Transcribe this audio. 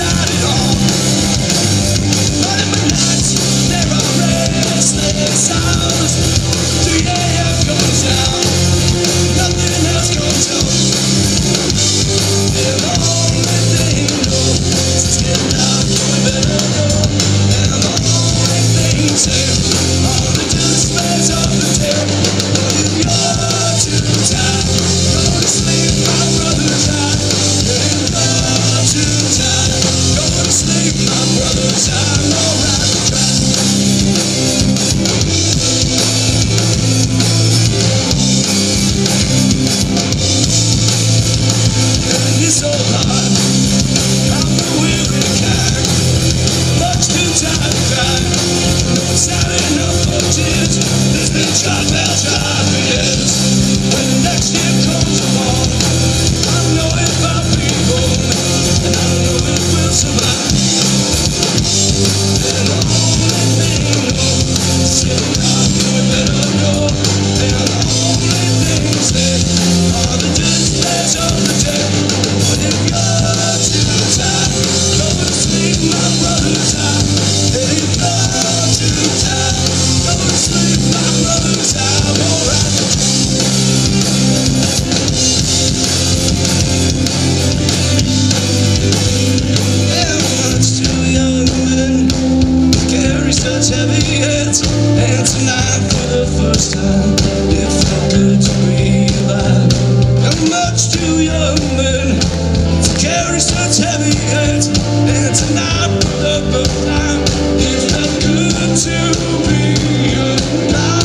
inside And tonight for the first time It felt good to be alive much too young To carry such heavy And tonight for the first time It felt good to be alive.